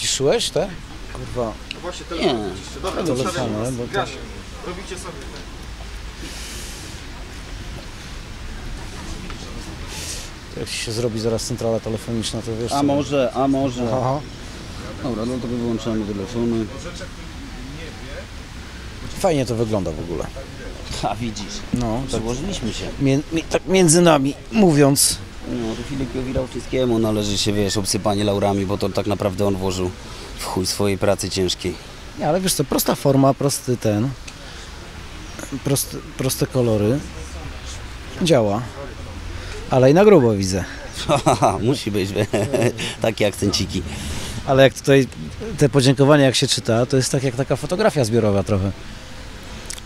wyciszyłeś te? Kurwa, No właśnie Nie. telefon wyciszcie. Dobra, Telefony, zostawiam was. bo to-. Robicie sobie. jak ci się zrobi zaraz centrala telefoniczna, to wiesz A może, a może. Aha. Dobra, no to wyłączamy telefony. Fajnie to wygląda w ogóle. A widzisz, No, tak, przełożyliśmy się. mie- mi- tak między nami mówiąc. No to Filipiowi Rałczyckiemu należy się, wiesz, obsypanie laurami, bo to tak naprawdę on włożył w chuj swojej pracy ciężkiej. Nie, ale wiesz co, prosta forma, prosty ten, proste kolory. Działa. Ale i na grubo widzę. Musi być, takie akcenciki. Ale jak tutaj te podziękowania jak się czyta, to jest tak jak taka fotografia zbiorowa trochę.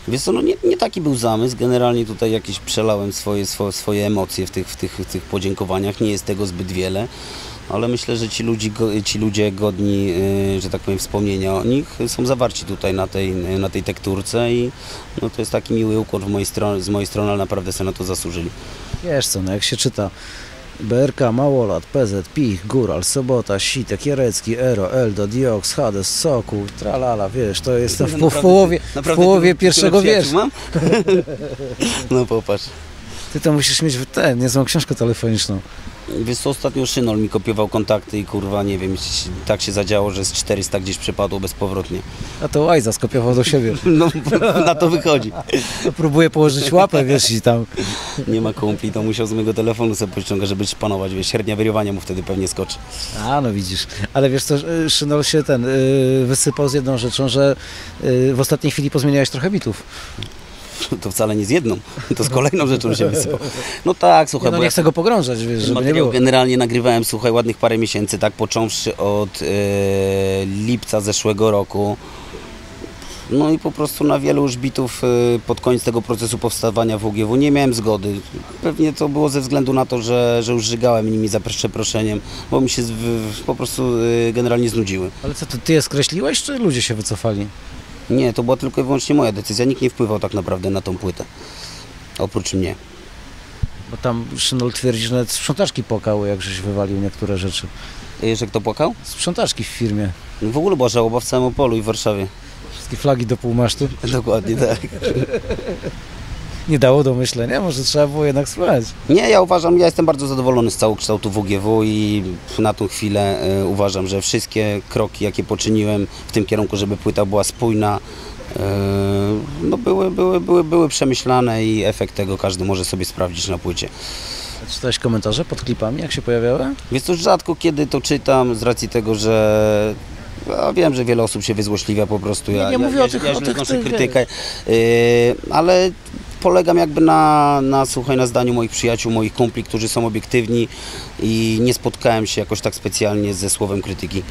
Wiesz co, no nie, nie taki był zamysł, generalnie tutaj jakieś przelałem swoje, swo, swoje emocje w tych, w, tych, w tych podziękowaniach, nie jest tego zbyt wiele, ale myślę, że ci, ludzi, ci ludzie godni, y, że tak powiem, wspomnienia o nich są zawarci tutaj na tej, na tej tekturce i no, to jest taki miły ukłon w mojej strony, z mojej strony, ale naprawdę sobie na to zasłużyli. Wiesz co, no jak się czyta BRK, Małolat, PZ, Pich, Góral, Sobota, Sitek, Jarecki, Ero, Eldo, Dioks, Hades, Sokół, tralala, wiesz, to jestem w, w połowie, w połowie pierwszego wiersza. mam? no popatrz. Ty to musisz mieć w ten, niezłą książkę telefoniczną. Wiesz co, ostatnio Szynol mi kopiował kontakty i kurwa, nie wiem, tak się zadziało, że z 400 gdzieś przepadło bezpowrotnie. A to Łajza skopiował do siebie. No na to wychodzi. No, próbuje położyć łapę, wiesz, i tam... Nie ma kumpli, to musiał z mojego telefonu sobie pościągać, żeby szpanować, wiesz, średnia wyriowania mu wtedy pewnie skoczy. A, no widzisz. Ale wiesz co, y, Szynol się ten y, wysypał z jedną rzeczą, że y, w ostatniej chwili pozmieniałeś trochę bitów. To wcale nie z jedną, to z kolejną rzeczą się wysypał. No tak, słuchaj, no bo nie ja chcę go pogrążać, wiesz, żeby nie było. generalnie nagrywałem, słuchaj, ładnych parę miesięcy, tak, począwszy od e, lipca zeszłego roku. No i po prostu na wielu już bitów e, pod koniec tego procesu powstawania WGW nie miałem zgody. Pewnie to było ze względu na to, że, że już żygałem nimi za przeproszeniem, bo mi się po prostu e, generalnie znudziły. Ale co, to ty je skreśliłeś, czy ludzie się wycofali? Nie, to była tylko i wyłącznie moja decyzja. Nikt nie wpływał tak naprawdę na tą płytę. Oprócz mnie. Bo tam Szynol twierdzi, że nawet sprzątaczki płakały, jak żeś wywalił niektóre rzeczy. E, Że kto płakał? Sprzątaczki w firmie. W ogóle była żałoba w całym Opolu i w Warszawie. Wszystkie flagi do półmasztu. Dokładnie tak. Nie dało do myślenia, może trzeba było jednak spróbować. Nie, ja uważam, ja jestem bardzo zadowolony z całokształtu WGW i na tą chwilę e, uważam, że wszystkie kroki, jakie poczyniłem w tym kierunku, żeby płyta była spójna, e, no były, były, były, były przemyślane i efekt tego każdy może sobie sprawdzić na płycie. Czytałeś komentarze pod klipami, jak się pojawiały? Więc to rzadko kiedy to czytam z racji tego, że ja wiem, że wiele osób się wyzłośliwia po prostu. Ja, Nie, nie ja, mówię ja, o tych- ja o źle tych- tych, krytykę, yy, ale polegam jakby na, na, słuchaj, na zdaniu moich przyjaciół, moich kumpli, którzy są obiektywni i nie spotkałem się jakoś tak specjalnie ze słowem krytyki.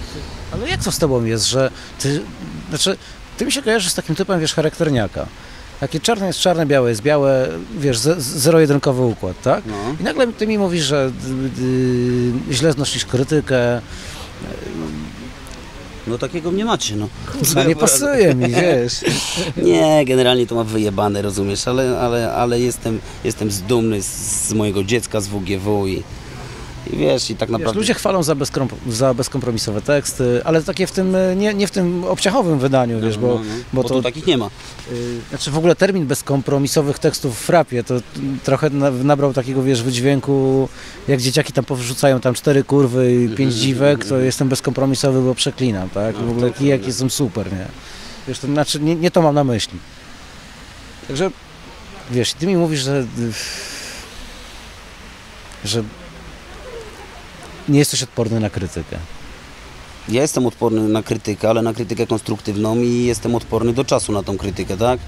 Ale jak to z tobą jest, że ty, znaczy, ty mi się kojarzysz z takim typem, wiesz, charakterniaka. Takie czarne jest czarne, białe jest białe, wiesz, ze- zero-jedynkowy układ, tak? No. I nagle ty mi mówisz, że y, y, źle znosisz krytykę, No takiego nie macie, no. no nie pasuje mi, wiesz. Nie, generalnie to ma wyjebane, rozumiesz, ale, ale, ale jestem, jestem dumny z, z mojego dziecka, z WGW i, i wiesz, i tak Wiesz, naprawdę... ludzie chwalą za, za bezkompromisowe teksty, ale takie w tym, y, nie, nie w tym obciachowym wydaniu, wiesz, bo, no, no, bo bo to, tu takich nie ma. y, znaczy w ogóle termin bezkompromisowych tekstów w frapie, to trochę na, nabrał takiego, wiesz, wydźwięku, jak dzieciaki tam powrzucają tam cztery kurwy i pięć dziwek, to jestem bezkompromisowy, bo przeklinam, tak? W ogóle kijaki są super, nie? Wiesz, to znaczy, nie, nie to mam na myśli. Także, wiesz, ty mi mówisz, że że nie jesteś odporny na krytykę. Ja jestem odporny na krytykę, ale na krytykę konstruktywną i jestem odporny do czasu na tą krytykę, tak?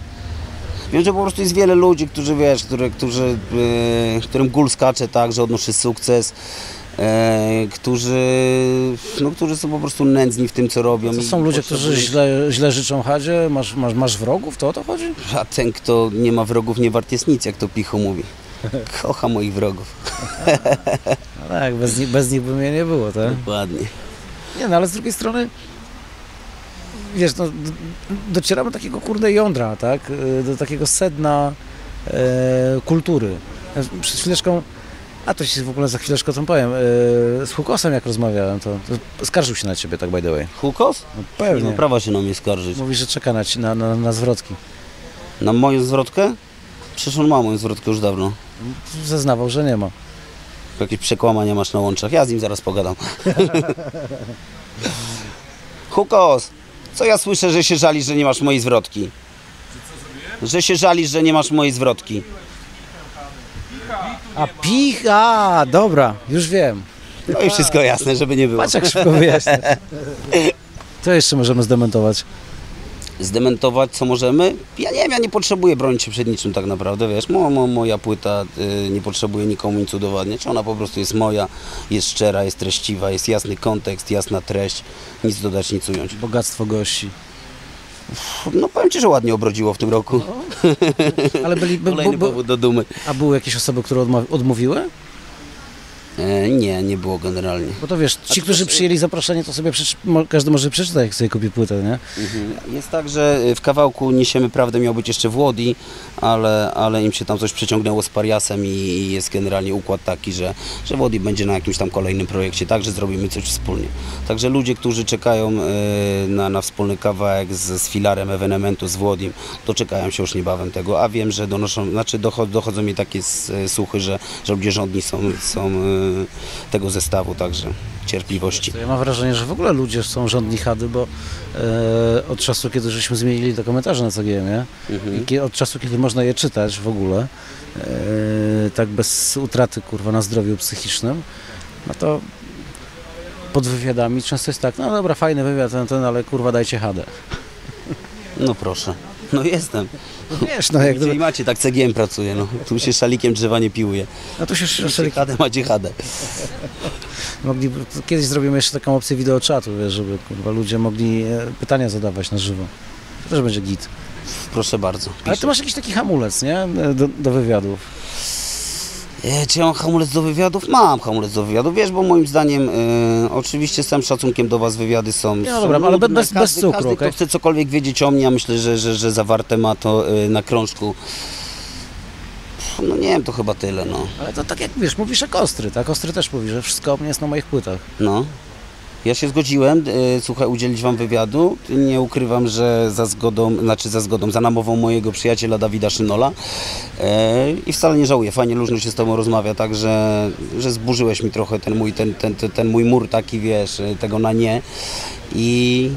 Wiem, że po prostu jest wiele ludzi, którzy wiesz, które, którzy, e, którym gól skacze, tak, że odnoszę sukces, e, którzy, no, którzy są po prostu nędzni w tym, co robią. To są ludzie, którzy źle, źle życzą Hadzie? Masz, masz, masz wrogów? To o to chodzi? A ten, kto nie ma wrogów, nie wart jest nic, jak to Picho mówi. Kocha moich wrogów. No tak, bez nich, bez nich by mnie nie było, tak? Dokładnie. Nie, no ale z drugiej strony, wiesz, no, docieramy do takiego kurde jądra, tak? Y, Do takiego sedna e, kultury. Przed chwileczką A to ci w ogóle za chwileczkę o tym powiem. Yy, z Hukosem jak rozmawiałem, to, to skarżył się na ciebie tak by the way. Hukos? No Nie pewnie. ma prawa się na mnie skarżyć. Mówi, że czeka na, ci- na, na, na zwrotki. Na moją zwrotkę? Przecież on ma moją zwrotkę już dawno. Zeznawał, że nie ma. Jakieś przekłamania masz na łączach. Ja z nim zaraz pogadam. Hukos, co ja słyszę, że się żalisz, że nie masz mojej zwrotki? Że się żalisz, że nie masz mojej zwrotki. A pich, a dobra, już wiem. No i wszystko jasne, żeby nie było. Patrz jak szybko wyjaśniasz. Co jeszcze możemy zdementować? Zdementować co możemy? Ja nie wiem, ja nie potrzebuję bronić się przed niczym tak naprawdę, wiesz. Mo, mo, moja płyta y, nie potrzebuje nikomu nic udowadniać. Ona po prostu jest moja, jest szczera, jest treściwa, jest jasny kontekst, jasna treść. Nic dodać, nic ująć. Bogactwo gości. No powiem Ci, że ładnie obrodziło w tym roku. Ale byli, by, Kolejny by, by, powód do dumy. a były jakieś osoby, które odmówiły? E, nie, nie było generalnie. Bo to wiesz, ci, którzy przyjęli zaproszenie, to sobie każdy może przeczytać, jak sobie kupi płytę, nie? Mhm. Jest tak, że w kawałku Niesiemy Prawdę miał być jeszcze w Łodzi, ale, ale im się tam coś przeciągnęło z Pariasem i, jest generalnie układ taki, że, że w Łodzi będzie na jakimś tam kolejnym projekcie, także zrobimy coś wspólnie. Także ludzie, którzy czekają e, na, na wspólny kawałek z, z filarem ewenementu z Włodim, doczekają się już niebawem tego, a wiem, że donoszą, znaczy dochodzą, mi takie słuchy, że, że ludzie rządni są, są e, tego zestawu, także cierpliwości. Ja mam wrażenie, że w ogóle ludzie są rządni chady, bo e, od czasu, kiedy żeśmy zmienili te komentarze na CGM-ie, i kie- od czasu, kiedy można je czytać w ogóle, e, tak bez utraty, kurwa, na zdrowiu psychicznym, no to pod wywiadami często jest tak, no dobra, fajny wywiad ten, ten, ale kurwa dajcie hadę. No proszę. No jestem. Wiesz, no jak gdyby, i macie, tak CGM pracuje, no. Tu się szalikiem drzewa nie piłuje. no to się chadę, macie chadę. mogli, kiedyś zrobimy jeszcze taką opcję wideoczatu, wiesz, żeby kurwa, ludzie mogli e, pytania zadawać na żywo. To też będzie git. Proszę bardzo. Ale ty masz jakiś taki hamulec, nie? Do, do wywiadów. E, Czy ja mam hamulec do wywiadów? Mam hamulec do wywiadów, wiesz, bo moim zdaniem e, oczywiście z całym szacunkiem do Was wywiady są. No są dobra, ale bez- bez każdy, cukru, Każdy, okej? kto chce cokolwiek wiedzieć o mnie, ja myślę, że, że, że zawarte ma to e, na krążku. Pff, No nie wiem, to chyba tyle, no. Ale to tak jak wiesz, mówisz jak Ostry, tak? Ostry też mówi, że wszystko o mnie jest na moich płytach. No. Ja się zgodziłem, e, słuchaj, udzielić Wam wywiadu. Nie ukrywam, że za zgodą, znaczy za zgodą, za namową mojego przyjaciela Dawida Szynola. E, I wcale nie żałuję, fajnie, luźno się z Tobą rozmawia, tak, że, zburzyłeś mi trochę ten mój, ten, ten, ten, mój mur taki, wiesz, e, tego na nie. I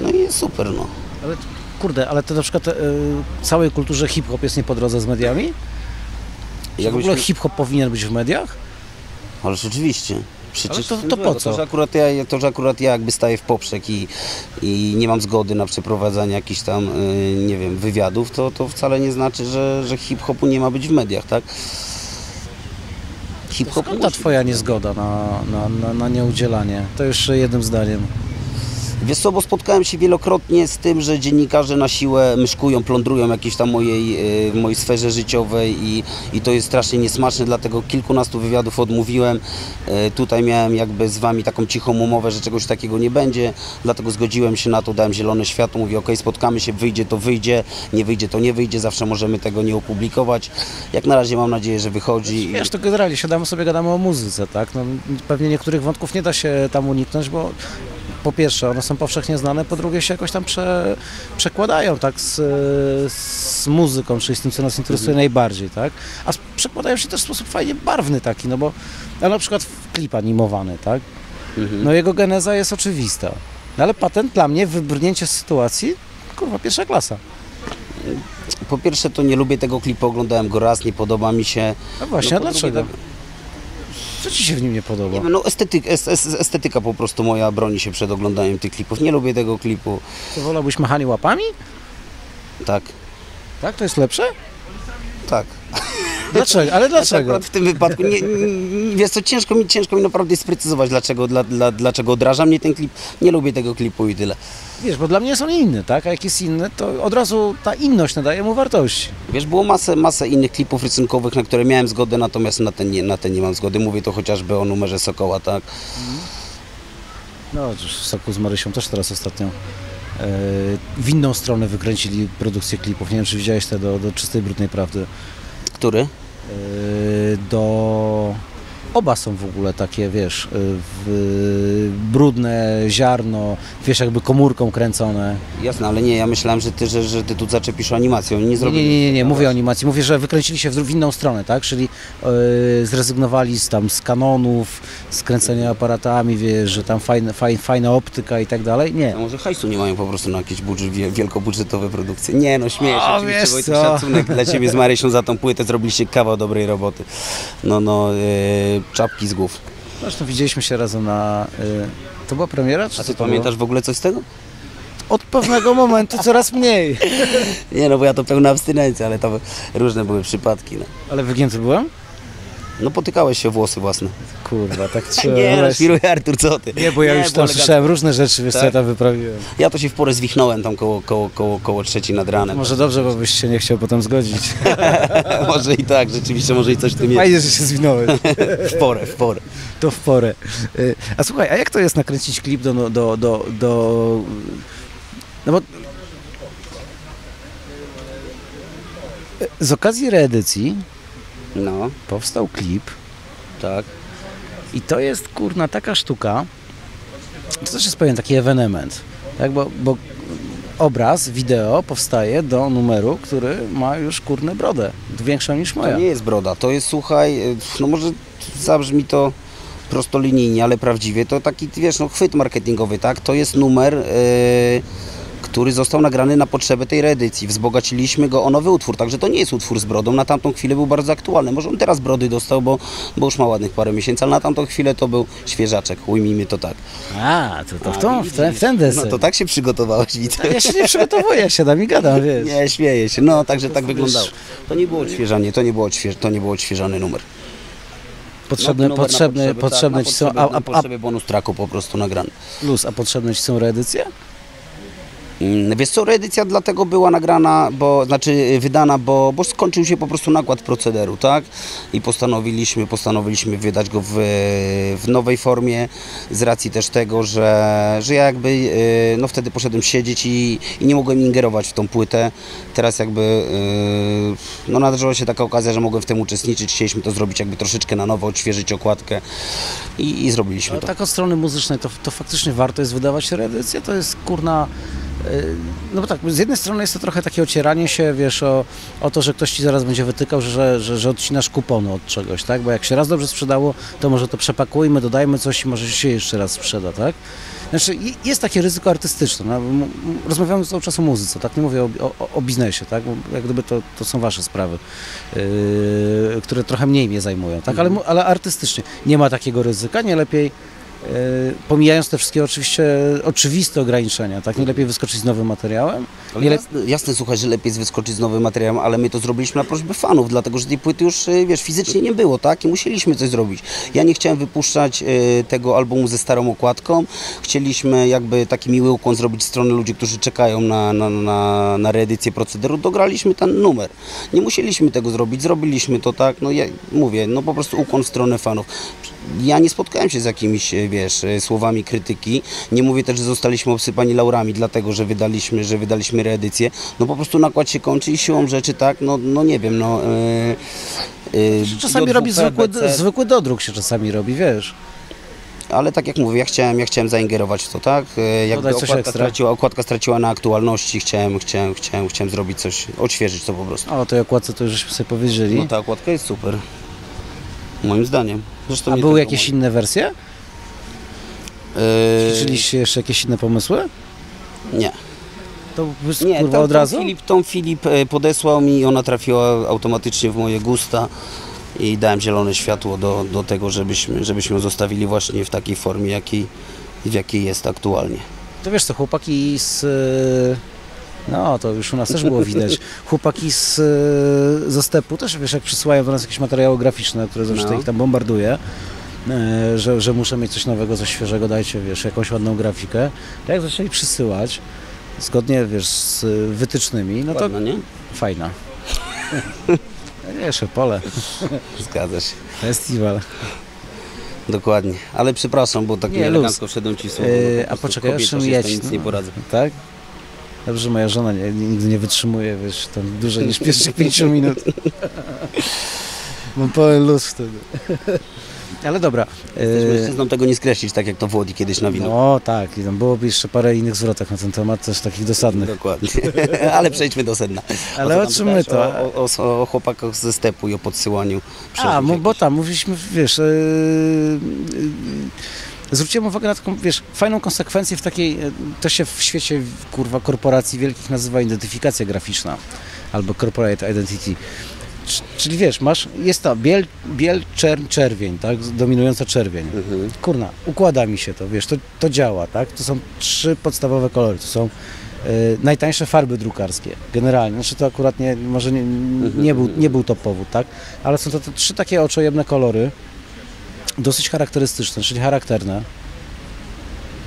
no i jest super, no. Ale kurde, ale to na przykład e, całej kulturze hip-hop jest nie po drodze z mediami? Czy w Jakbyś- ogóle hip-hop powinien być w mediach? Ależ oczywiście. Przecież to- to po co? To, że akurat ja, to, że akurat ja jakby staję w poprzek i, i nie mam zgody na przeprowadzanie jakichś tam, y, nie wiem, wywiadów, to, to wcale nie znaczy, że, że hip-hopu nie ma być w mediach, tak? Hip-hop Skąd ta twoja niezgoda na, na, na, na nieudzielanie? To już jednym zdaniem. Wiesz co, bo spotkałem się wielokrotnie z tym, że dziennikarze na siłę myszkują, plądrują jakieś tam mojej, e, w mojej sferze życiowej i, i to jest strasznie niesmaczne, dlatego kilkunastu wywiadów odmówiłem. E, Tutaj miałem jakby z wami taką cichą umowę, że czegoś takiego nie będzie, dlatego zgodziłem się na to, dałem zielone światło, mówię ok, spotkamy się, wyjdzie to wyjdzie, nie wyjdzie to nie wyjdzie, zawsze możemy tego nie opublikować. Jak na razie mam nadzieję, że wychodzi. Wiesz, to generalnie siadamy sobie, gadamy o muzyce, tak? No, pewnie niektórych wątków nie da się tam uniknąć, bo po pierwsze one są powszechnie znane, po drugie się jakoś tam prze, przekładają, tak? Z, z muzyką, czyli z tym, co nas interesuje najbardziej, tak? A przekładają się też w sposób fajnie barwny taki, no bo no, na przykład klip animowany, tak? Mhm. No jego geneza jest oczywista. No, ale patent dla mnie, wybrnięcie z sytuacji, kurwa, pierwsza klasa. Po pierwsze to nie lubię tego klipu, oglądałem go raz, nie podoba mi się. No właśnie, No a po drugie, dlaczego? Co ci się w nim nie podoba? Nie wiem, no estetyk, es- es- estetyka po prostu moja broni się przed oglądaniem tych klipów. Nie lubię tego klipu. To wolałbyś machanie łapami? Tak, Tak, to jest lepsze? tak. Dlaczego? Ale dlaczego? Akurat w tym wypadku, nie, wiesz co, ciężko mi, ciężko mi naprawdę sprecyzować, dlaczego, dla, dla, dlaczego odraża mnie ten klip. Nie lubię tego klipu i tyle. Wiesz, bo dla mnie jest on inny, tak? A jak jest inny, to od razu ta inność nadaje mu wartości. Wiesz, było masę, masę innych klipów rysunkowych, na które miałem zgodę, natomiast na ten, nie, na ten nie mam zgody. Mówię to chociażby o numerze Sokoła, tak? No, w Soku z Marysią też teraz ostatnio e, w inną stronę wykręcili produkcję klipów. Nie wiem, czy widziałeś te do, do czystej, brudnej prawdy. Który? Do... Oba są w ogóle takie, wiesz, y, w, brudne, ziarno, wiesz, jakby komórką kręcone. Jasne, ale nie, ja myślałem, że ty, że, że ty tu zaczepisz o animację. Oni nie Nie, zrobili. nie, nie, nie, mówię o animacji. Mówię, że wykręcili się w, w inną stronę, tak? Czyli y, zrezygnowali z, tam, z kanonów, z kręcenia aparatami, wiesz, że tam fajne, faj, fajna optyka i tak dalej. Nie. A może hajsu nie mają po prostu na jakieś budżet, wie- wielkobudżetowe produkcje? Nie, no śmieję się, O, oczywiście, wiesz Wojtek, szacunek dla Ciebie z Marysią za tą płytę, zrobiliście kawał dobrej roboty. No, no, e, czapki z głów. Zresztą widzieliśmy się razem na... Y, to była premiera? Czy A Ty pamiętasz w ogóle coś z tego? Było? Od pewnego momentu coraz mniej. Nie, no bo ja to pełna abstynencja, ale to różne były przypadki. No, Ale wygięty byłem? No potykałeś się włosy własne. Kurwa, tak trzeba. Nie, no Artur, co ty? Nie, bo ja już było tam słyszałem różne rzeczy, wiesz co Tak? ja tam wyprawiłem. Ja to się w porę zwichnąłem tam koło, koło, koło, koło trzeciej nad ranem. Może dobrze, bo byś się nie chciał potem zgodzić. może i tak, rzeczywiście, może i coś w tym jest. Fajnie, że się zwinąłeś. W porę, w porę. To w porę. Y, A słuchaj, a jak to jest nakręcić klip do... do, do, do no bo... Z okazji reedycji No, powstał klip. Tak. i to jest kurna taka sztuka, to też jest pewien taki ewenement, tak, bo, bo obraz, wideo powstaje do numeru, który ma już kurne brodę, większą niż To moja. nie jest broda, to jest, słuchaj, y, no może zabrzmi to prostolinijnie, ale prawdziwie, to taki, wiesz, no chwyt marketingowy, tak? To jest numer, y, który został nagrany na potrzeby tej reedycji. Wzbogaciliśmy go o nowy utwór, także to nie jest utwór z brodą. Na tamtą chwilę był bardzo aktualny. Może on teraz brody dostał, bo, bo już ma ładnych parę miesięcy, ale na tamtą chwilę to był świeżaczek, ujmijmy to tak. A, to, to w, tą, w, ten, w ten deser. No to tak się przygotowałeś, widzę. Ja się nie przygotowuję, ja siadam i gadam, wiesz. Nie, śmieję się. No, także tak wyglądało. To nie było odświeżanie, to nie było, odśwież, to nie było odświeżany numer. Potrzebne, No, numer na potrzebne, potrzebne tak, ci są, a, a, a potrzeby bonus tracku po prostu nagrany. plus, a potrzebne ci są reedycje? Mm, Wiesz co, reedycja dlatego była nagrana, bo, znaczy y, wydana, bo, bo skończył się po prostu nakład procederu, tak? I postanowiliśmy, postanowiliśmy wydać go w, w nowej formie z racji też tego, że, że ja jakby, y, no wtedy poszedłem siedzieć i, i nie mogłem ingerować w tą płytę. Teraz jakby, y, no nadarzyła się taka okazja, że mogłem w tym uczestniczyć. Chcieliśmy to zrobić jakby troszeczkę na nowo, odświeżyć okładkę i, i zrobiliśmy Ale to. tak od strony muzycznej to, to faktycznie warto jest wydawać reedycję, to jest kurna... No bo tak, z jednej strony jest to trochę takie ocieranie się, wiesz, o, o to, że ktoś ci zaraz będzie wytykał, że, że, że odcinasz kupony od czegoś, tak? Bo jak się raz dobrze sprzedało, to może to przepakujmy, dodajmy coś i może się jeszcze raz sprzeda, tak? Znaczy, jest takie ryzyko artystyczne. No, rozmawiamy cały czas o muzyce, tak? Nie mówię o, o, o biznesie, tak? Bo jak gdyby to, to są wasze sprawy, yy, które trochę mniej mnie zajmują, tak? Ale, ale artystycznie nie ma takiego ryzyka, nie lepiej, pomijając te wszystkie oczywiście oczywiste ograniczenia, tak? Nie lepiej wyskoczyć z nowym materiałem? Ale le- jasne, jasne, słuchaj, że lepiej jest wyskoczyć z nowym materiałem, ale my to zrobiliśmy na prośbę fanów, dlatego że tej płyty już, y, wiesz, fizycznie nie było, tak? I musieliśmy coś zrobić. Ja nie chciałem wypuszczać y, tego albumu ze starą okładką. Chcieliśmy jakby taki miły ukłon zrobić w stronę ludzi, którzy czekają na, na, na, na reedycję procederu. Dograliśmy ten numer. Nie musieliśmy tego zrobić, zrobiliśmy to, tak? No ja mówię, no po prostu ukłon w stronę fanów. Ja nie spotkałem się z jakimiś, y, wiesz, y, słowami krytyki. Nie mówię też, że zostaliśmy obsypani laurami, dlatego że wydaliśmy, że wydaliśmy reedycję. No po prostu nakład się kończy i siłą rzeczy tak, no, no nie wiem, no... Yy, yy, Czasami robi zwykły, zwykły dodruk się czasami robi, wiesz? ale tak jak mówię, ja chciałem, ja chciałem zaingerować w to, tak? Jakby okładka straciła, okładka straciła na aktualności, chciałem, chciałem, chciałem, chciałem zrobić coś, odświeżyć to po prostu. O, o tej okładce to już sobie powiedzieli. No ta okładka jest super. Moim zdaniem. Zresztą A były jakieś moim. inne wersje? Yy, Ćwiczyliście jeszcze jakieś inne pomysły? Nie. To Nie, kurwa tą, od razu? Filip, tą Filip e, podesłał mi i ona trafiła automatycznie w moje gusta i dałem zielone światło do, do tego, żebyśmy, żebyśmy ją zostawili właśnie w takiej formie, jakiej, w jakiej jest aktualnie. To wiesz co, chłopaki z... No, to już u nas też było widać. Chłopaki z, ze stepu też, wiesz, jak przysyłają do nas jakieś materiały graficzne, które zawsze No. ich tam bombarduje, y, że, że muszę mieć coś nowego, coś świeżego, dajcie, wiesz, jakąś ładną grafikę. To jak zaczęli przysyłać, zgodnie, wiesz, z wytycznymi, no to Ładna, nie? fajna. Nie, pole, Zgadza się. festiwal. Dokładnie. Ale przepraszam, bo tak Nie, elegancko wszedłem ci słowo. Yy, no po a poczekaj, jeszcze tym nic nie poradzę. Tak? Dobrze, moja żona nie, nigdy nie wytrzymuje, wiesz, tam dłużej niż pierwszych 5 minut. Mam pełen luz wtedy. Ale dobra. E, mężczyznom tego nie skreślić, tak jak to Włodi kiedyś nawinął. No tak, i tam byłoby jeszcze parę innych zwrotek na ten temat, też takich dosadnych. Dokładnie. Ale przejdźmy do sedna. Ale o tam czym my to? O, o, o chłopakach ze stepu i o podsyłaniu. A, bo, tam mówiliśmy, wiesz, yy, yy, zwróciłem uwagę na taką, wiesz, fajną konsekwencję w takiej, yy, to się w świecie, kurwa, korporacji wielkich nazywa identyfikacja graficzna, albo corporate identity. Czyli wiesz, masz, jest to biel, biel czerń, czerwień, tak, dominująca czerwień. Mhm. Kurna, układa mi się to, wiesz, to, to działa, tak, to są trzy podstawowe kolory, to są y, najtańsze farby drukarskie, generalnie, znaczy to akurat nie, może nie, nie, był, nie był to powód, tak, ale są to te trzy takie oczojebne kolory, dosyć charakterystyczne, czyli charakterne.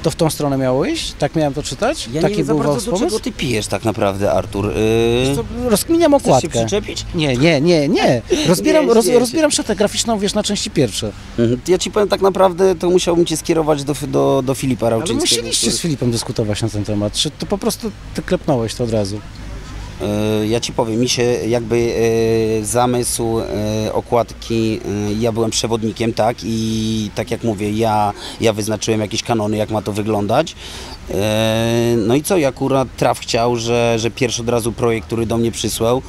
To w tą stronę miało iść? Tak miałem to czytać? Ja Taki nie wiem za był bardzo do czego ty pijesz tak naprawdę, Artur. Yy, To Rozkminiam chcesz się okładkę. przyczepić? Nie, nie, nie, nie. Rozbieram, Nie, roz, się. rozbieram szatę graficzną, wiesz, na części pierwsze. Mhm. Ja ci powiem tak naprawdę, to musiałbym cię skierować do, do, do Filipa Ale Rauczyńskiego. musieliście który- z Filipem dyskutować na ten temat. Czy to po prostu ty klepnąłeś to od razu? E, Ja ci powiem, mi się jakby e, zamysł e, okładki, ja byłem przewodnikiem, tak, i tak jak mówię, ja, ja wyznaczyłem jakieś kanony, jak ma to wyglądać. No i co, ja akurat traf chciał, że, że pierwszy od razu projekt, który do mnie przysłał,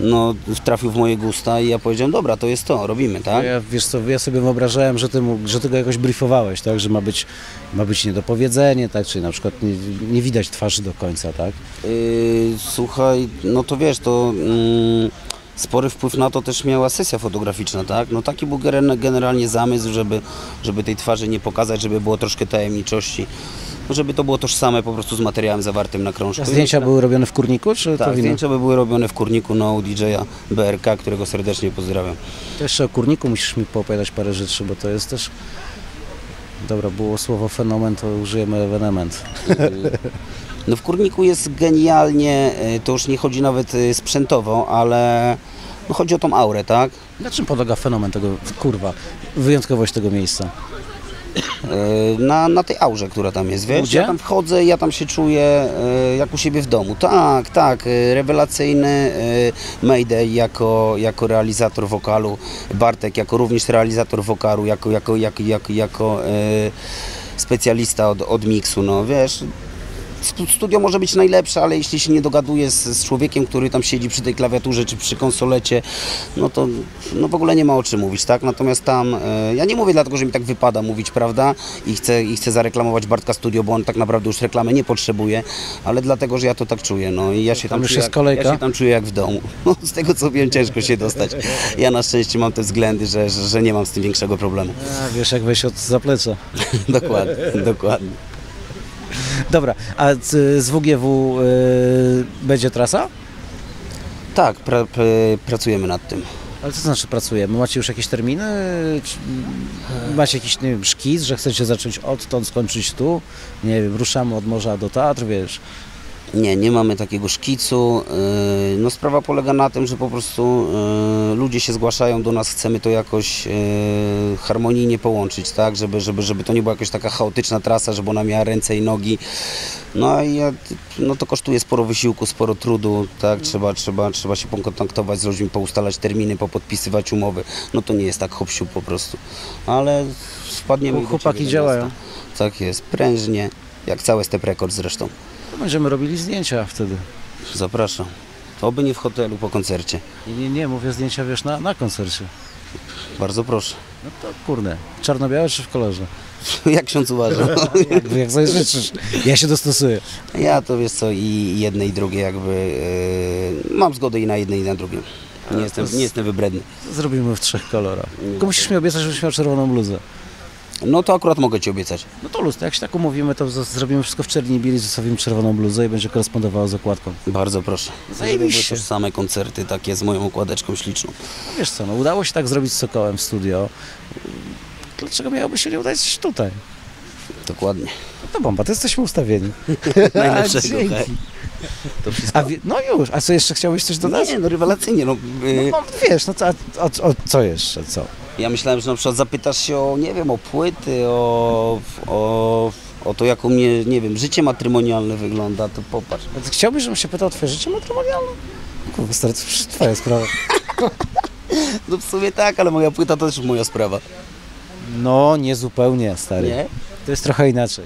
no trafił w moje gusta i ja powiedziałem, dobra, to jest to, robimy, tak? Ja, wiesz co, ja sobie wyobrażałem, że ty, mu, że ty go jakoś briefowałeś, tak? Że ma być, ma być niedopowiedzenie, tak? Czyli na przykład nie, nie widać twarzy do końca, tak? Yy, słuchaj, no to wiesz, to mm, spory wpływ na to też miała sesja fotograficzna, tak? No taki był generalnie zamysł, żeby, żeby tej twarzy nie pokazać, żeby było troszkę tajemniczości, żeby to było tożsame po prostu z materiałem zawartym na krążku. A zdjęcia były robione w kurniku, czy Tak, innym? zdjęcia by były robione w kurniku no, DJ-a BRK, którego serdecznie pozdrawiam. To jeszcze o kurniku musisz mi poopowiadać parę rzeczy, bo to jest też... Dobra, było słowo fenomen, to użyjemy ewenement. No w kurniku jest genialnie, yy, to już nie chodzi nawet yy, sprzętowo, ale no, chodzi o tą aurę, tak? Na czym polega fenomen tego, kurwa, wyjątkowość tego miejsca? E, na, na tej aurze, która tam jest, wiesz? Ja tam wchodzę, ja tam się czuję e, jak u siebie w domu. Tak, tak, e, rewelacyjny Mayday jako, jako realizator wokalu, Bartek jako również realizator wokalu, jako, jako, jako, jako, jako specjalista od, od miksu, no wiesz... stu- Studio może być najlepsze, ale jeśli się nie dogaduje z, z człowiekiem, który tam siedzi przy tej klawiaturze czy przy konsolecie, no to no w ogóle nie ma o czym mówić, tak? Natomiast tam, e, ja nie mówię dlatego, że mi tak wypada mówić, prawda? I chcę, I chcę zareklamować Bartka Studio, bo on tak naprawdę już reklamy nie potrzebuje, ale dlatego, że ja to tak czuję, no i ja się tam, już czuję, jak, ja się tam czuję jak w domu. No, z tego co wiem, ciężko się dostać. Ja na szczęście mam te względy, że, że, że nie mam z tym większego problemu. A, wiesz, jak wejść od zaplecza. dokładnie, dokładnie. Dobra, a z, WGW y, będzie trasa? Tak, pra, pra- pracujemy nad tym. Ale co znaczy pracujemy? Macie już jakieś terminy? Czy macie jakiś nie wiem, szkic, że chcecie zacząć odtąd, skończyć tu? Nie wiem, ruszamy od morza do teatru, wiesz. Nie, nie mamy takiego szkicu. Yy, No sprawa polega na tym, że po prostu yy, ludzie się zgłaszają do nas, chcemy to jakoś yy, harmonijnie połączyć, tak, żeby, żeby, żeby to nie była jakaś taka chaotyczna trasa, żeby ona miała ręce i nogi. No i no to kosztuje sporo wysiłku, sporo trudu, tak, trzeba, trzeba, trzeba się pokontaktować z ludźmi, poustalać terminy, popodpisywać umowy. No to nie jest tak hop po prostu. Ale do Chłopaki do działają. Tak jest, prężnie, jak cały Step Records zresztą. To będziemy robili zdjęcia wtedy. Zapraszam. To by nie w hotelu po koncercie. Nie, nie, nie, mówię zdjęcia, wiesz, na, na koncercie. Bardzo proszę. No to kurde, czarno-białe czy w kolorze? Jak ksiądz uważa? Jak, jak sobie życzysz. Ja się dostosuję. Ja to wiesz co, i jedne i drugie jakby yy, mam zgodę i na jedne i na drugie. Nie jestem, nie jestem wybredny. Zrobimy w trzech kolorach. Tylko musisz mi obiecać, żebyś miał czerwoną bluzę. No to akurat mogę Ci obiecać. No to luz, jak się tak umówimy, to zrobimy wszystko w czerni bieli, zostawimy czerwoną bluzę i będzie korespondowało z okładką. Bardzo proszę. Zajebiście. Same koncerty takie z moją układeczką śliczną. No wiesz co, no udało się tak zrobić z Sokołem w studio. Dlaczego miałoby się nie udać tutaj? Dokładnie. No to bomba, to jesteśmy ustawieni. Najlepszego. To wszystko. A no już, a co jeszcze chciałbyś coś dodać? Nie, no rewelacyjnie. No, No, yy, no wiesz, no co, a, co jeszcze, co? Ja myślałem, że na przykład zapytasz się o, nie wiem, o płyty, o, o, o to, jak u mnie, nie wiem, życie matrymonialne wygląda, to popatrz. Ty Chciałbyś, żebym się pytał o twoje życie matrymonialne? Kurwa, stary, to przecież twoja sprawa. No w sumie tak, ale moja płyta to też moja sprawa. No, nie zupełnie, stary. Nie? To jest trochę inaczej.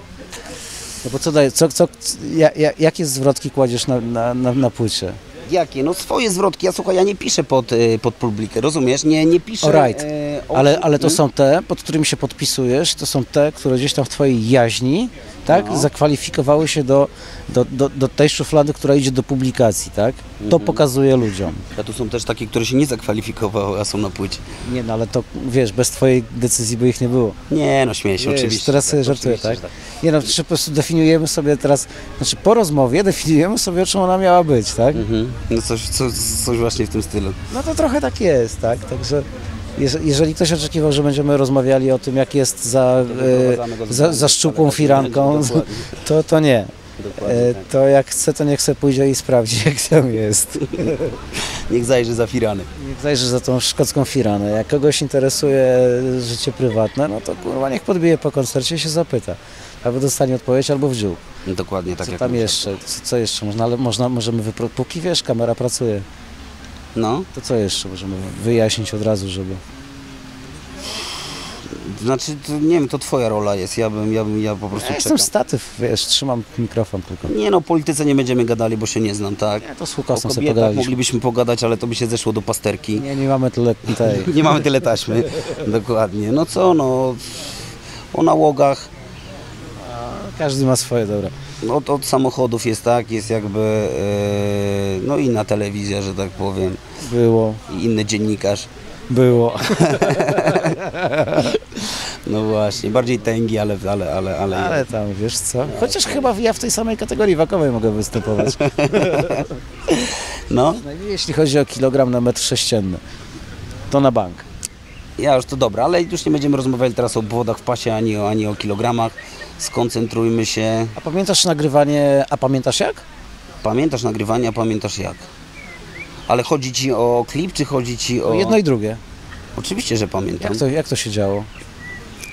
No bo co daje, co, co, ja, ja, jakie zwrotki kładziesz na, na, na, na płycie? Jakie? No swoje zwrotki. Ja słuchaj, ja nie piszę pod, y, pod publikę, rozumiesz? Nie, nie piszę... Alright. e, Ale, ale to są te, pod którymi się podpisujesz, to są te, które gdzieś tam w twojej jaźni, tak, No. zakwalifikowały się do, do, do, do tej szuflady, która idzie do publikacji, tak? To Mhm. pokazuje ludziom. A tu są też takie, które się nie zakwalifikowały, a są na płycie. Nie no, ale to, wiesz, bez twojej decyzji by ich nie było. Nie, no śmieję się, Wiesz, oczywiście. teraz że sobie żartuję, tak? że Nie no, czy po prostu definiujemy sobie teraz, znaczy po rozmowie definiujemy sobie, o czym ona miała być, tak? Mhm. No coś, coś, coś właśnie w tym stylu. No to trochę tak jest, tak? Także jeżeli ktoś oczekiwał, że będziemy rozmawiali o tym, jak jest za, e, za, za szczupłą firanką, to, to nie. Dokładnie E, tak. To jak chce, to niech chce pójdzie i sprawdzi, jak tam jest. Niech zajrzy za firany. Niech zajrzy za tą szkocką firanę. Jak kogoś interesuje życie prywatne, no to kurwa niech podbije po koncercie i się zapyta. Albo dostanie odpowiedź, albo w dziób. Dokładnie tak Co tam jeszcze? Co, co jeszcze można? Ale można, możemy wypro... Póki wiesz, kamera pracuje, No, to co jeszcze możemy wyjaśnić od razu, żeby... znaczy, to, nie wiem, to twoja rola jest. Ja bym, ja bym, ja po prostu Ja czekam. jestem statyw, wiesz, trzymam mikrofon tylko. Nie no, o polityce nie będziemy gadali, bo się nie znam, tak? Ja to z Łukasem sobie pogadaliśmy. moglibyśmy pogadać, ale to by się zeszło do pasterki. Nie, nie mamy tyle tej. Nie mamy tyle taśmy. Dokładnie. No co, no... O nałogach, Każdy ma swoje, dobra. Od, od samochodów jest tak, jest jakby, e, no inna telewizja, że tak powiem, Było, i inny dziennikarz. było. No właśnie, bardziej tęgi, ale, ale, ale, ale, Ale tam, wiesz co? Chociaż chyba ja w tej samej kategorii wakowej mogę występować. no, Jeśli chodzi o kilogram na metr sześcienny, to na bank. Ja już to dobra, ale już nie będziemy rozmawiali teraz o obwodach w pasie, ani o, ani o kilogramach. Skoncentrujmy się. A pamiętasz nagrywanie, a pamiętasz jak? Pamiętasz nagrywanie, a pamiętasz jak? Ale chodzi ci o klip, czy chodzi ci o... Jedno i drugie. Oczywiście, że pamiętam. Jak to, jak to się działo?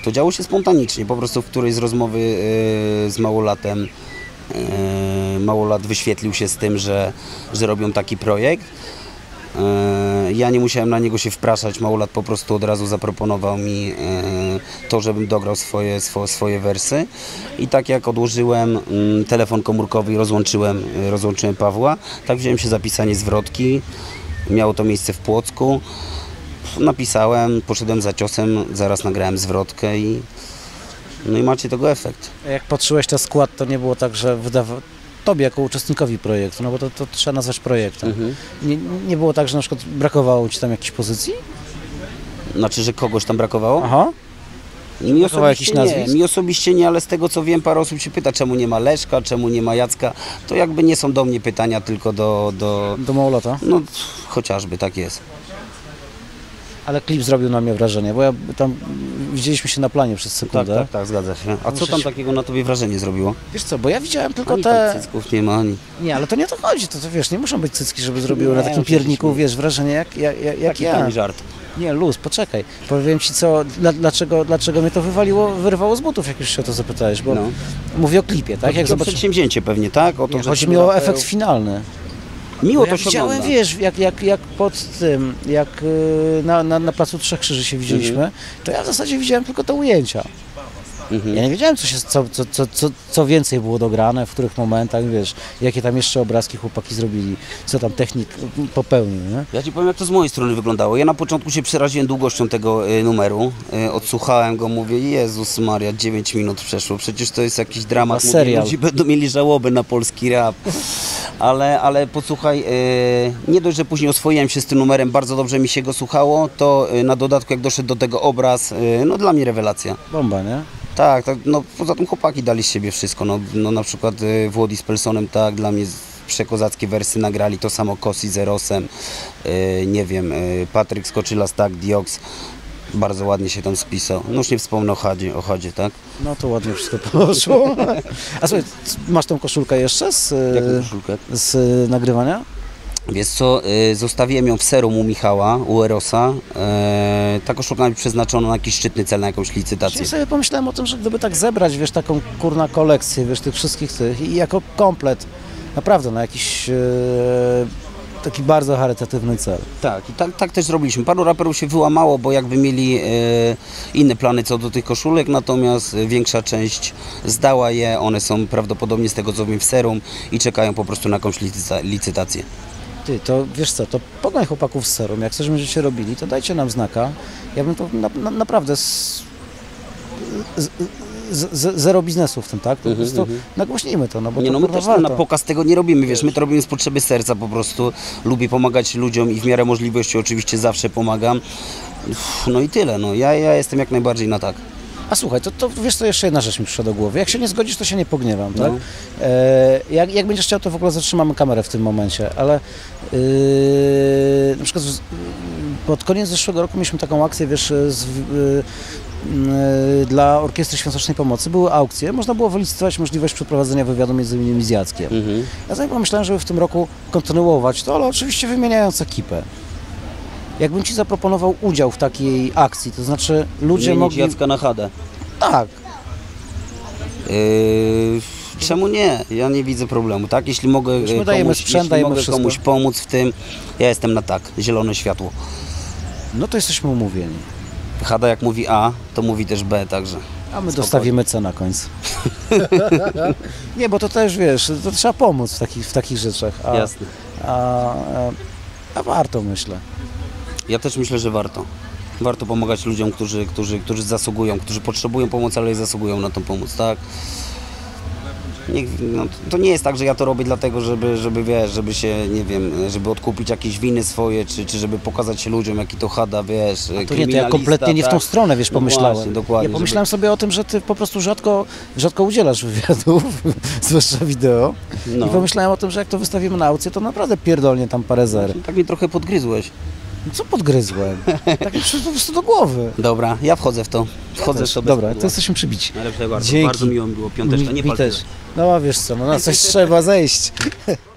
To działo się spontanicznie, po prostu w którejś z rozmowy e, z małolatem e, małolat wyświetlił się z tym, że, że robią taki projekt. Ja nie musiałem na niego się wpraszać, małolat po prostu od razu zaproponował mi e, to, żebym dograł swoje, swo, swoje wersy. I tak jak odłożyłem mm, telefon komórkowy i rozłączyłem, e, rozłączyłem Pawła, tak wziąłem się za pisanie zwrotki, miało to miejsce w Płocku, napisałem, poszedłem za ciosem, zaraz nagrałem zwrotkę i no i macie tego efekt. Jak patrzyłeś na skład, to nie było tak, że wydawa... Tobie jako uczestnikowi projektu, no bo to, to trzeba nazwać projektem. Mhm. Nie, nie było tak, że na przykład brakowało Ci tam jakiejś pozycji? Znaczy, że kogoś tam brakowało? Aha. Mi osobiście nie, mi osobiście nie, ale z tego co wiem, parę osób się pyta, czemu nie ma Leszka, czemu nie ma Jacka, to jakby nie są do mnie pytania, tylko do, do Do Małolota. no chociażby, tak jest. Ale klip zrobił na mnie wrażenie, bo ja tam widzieliśmy się na planie przez Tak, sekundę. tak, tak, zgadza się. A co tam takiego na tobie wrażenie zrobiło? Wiesz co, bo ja widziałem tylko Ani te... cycków nie ma, ani... Nie, ale to nie o to chodzi, to, to wiesz, nie muszą być cycki, żeby zrobiły Nie, na takim pierniku, wiesz, wrażenie jak, jak, jak, jak Taki ja. żart. Nie, luz, poczekaj. Powiem ci co, dla, dlaczego, dlaczego mnie to wywaliło, wyrwało z butów, jak już się o to zapytałeś, bo No. mówię o klipie, tak? Jak Jak zobaczysz... przedsięwzięcie pewnie, tak? O to, Nie, chodzi mi o efekt finalny. Miło to ja się widziałem, ogląda. wiesz, jak, jak, jak pod tym, jak y, na, na, na Placu Trzech Krzyży się widzieliśmy, to ja w zasadzie widziałem tylko te ujęcia. Mhm. Ja nie wiedziałem, co, się, co, co, co, co, więcej było dograne, w których momentach, wiesz, jakie tam jeszcze obrazki chłopaki zrobili, co tam technik popełnił, nie? Ja ci powiem, jak to z mojej strony wyglądało. Ja na początku się przeraziłem długością tego y, numeru. Y, odsłuchałem go, mówię, Jezus Maria, 9 minut przeszło. Przecież to jest jakiś dramat. Mówię, serial. Ludzie będą mieli żałobę na polski rap. Ale, ale posłuchaj, y, nie dość, że później oswoiłem się z tym numerem, bardzo dobrze mi się go słuchało, to na dodatku jak doszedł do tego obraz, no dla mnie rewelacja. Bomba, nie? Tak, tak, no poza tym chłopaki dali z siebie wszystko, no, no na przykład y, Włodi z Pelsonem, tak, dla mnie przekozackie wersy nagrali, to samo Kosi z Erosem, y, nie wiem, y, Patryk Skoczylas, tak, Diox, bardzo ładnie się tam spisał, no już nie wspomnę o Hadzie, o Hadzie tak? No to ładnie wszystko poszło. A słuchaj, masz tą koszulkę jeszcze z, y, koszulkę? z nagrywania? Wiesz co, y, zostawiłem ją w serum u Michała, u Erosa, y, ta koszulka być przeznaczona na jakiś szczytny cel, na jakąś licytację. Ja sobie pomyślałem o tym, że gdyby tak zebrać, wiesz, taką kurna kolekcję, wiesz, tych wszystkich tych i jako komplet, naprawdę na jakiś e, taki bardzo charytatywny cel. Tak, i tak, tak też zrobiliśmy. Paru raperów się wyłamało, bo jakby mieli e, inne plany co do tych koszulek, natomiast e, większa część zdała je. One są prawdopodobnie z tego co wiem w serum i czekają po prostu na jakąś licyta- licytację. Ty, to wiesz co, to pogoń chłopaków z serum, jak coś będziecie robili, to dajcie nam znaka. Ja bym to na, na, naprawdę z, z, z, zero biznesu w tym, tak? Po prostu nagłośnijmy to, no bo Nie to no, my też na warto. pokaz tego nie robimy, wiesz, my to robimy z potrzeby serca po prostu. Lubię pomagać ludziom i w miarę możliwości oczywiście zawsze pomagam. No i tyle, no. Ja, ja jestem jak najbardziej na tak. A słuchaj, to, to wiesz co, jeszcze jedna rzecz mi przyszła do głowy. Jak się nie zgodzisz, to się nie pogniewam, tak? No. E, jak, jak będziesz chciał, to w ogóle zatrzymamy kamerę w tym momencie, ale yy, na przykład z, pod koniec zeszłego roku mieliśmy taką akcję, wiesz, z, yy, yy, dla Orkiestry Świątecznej Pomocy były aukcje, można było wylicytować możliwość przeprowadzenia wywiadu między innymi z Jackiem. Mhm. Ja sobie pomyślałem, żeby w tym roku kontynuować to, ale oczywiście wymieniając ekipę. Jakbym Ci zaproponował udział w takiej akcji, to znaczy ludzie Zmienić mogli... Jacka na Hadę. Tak, Yy, czemu nie? Ja nie widzę problemu, tak? Jeśli mogę, Już yy, my dajemy komuś, sprzęt, jeśli dajemy mogę wszystko. komuś pomóc w tym, ja jestem na tak. Zielone światło. no to jesteśmy umówieni. Hada jak mówi A, to mówi też B, także. A my dostawimy C na końcu. nie, bo to też wiesz, to trzeba pomóc w takich, w takich rzeczach. A, Jasne. A, a, a warto myślę. Ja też myślę, że warto. Warto pomagać ludziom, którzy, którzy, którzy zasługują, którzy potrzebują pomocy, ale zasługują na tą pomoc, tak? No, to nie jest tak, że ja to robię dlatego, żeby, żeby wiesz, żeby się, nie wiem, żeby odkupić jakieś winy swoje, czy, czy żeby pokazać się ludziom, jaki to hada, wiesz, To nie, to ja kompletnie nie w tą tak? stronę, wiesz, No pomyślałem. właśnie, dokładnie, ja pomyślałem sobie o tym, że ty po prostu rzadko, rzadko udzielasz wywiadów, zwłaszcza wideo. No. I pomyślałem o tym, że jak to wystawimy na aukcję, to naprawdę pierdolnie tam parę zer. Tak mnie trochę podgryzłeś. Co podgryzłem? Tak przyszło po prostu do głowy. Dobra, ja wchodzę w to. Wchodzę Też. w to Dobra, to jesteśmy przybici. Najlepszego bardzo. Dzięki. Bardzo miło mi było. Piąteczka, nie mi też. No a wiesz co, no na coś trzeba zejść.